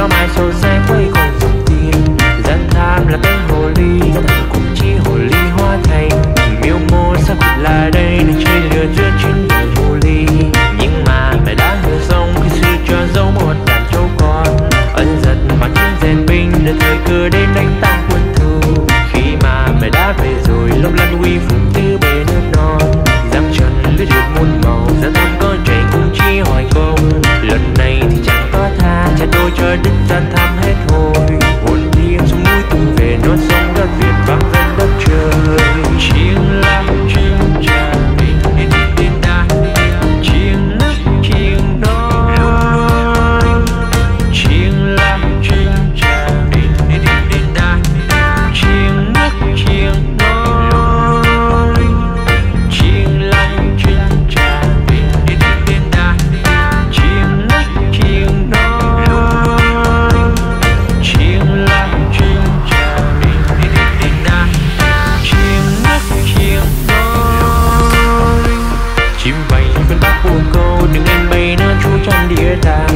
lòng nó mai 다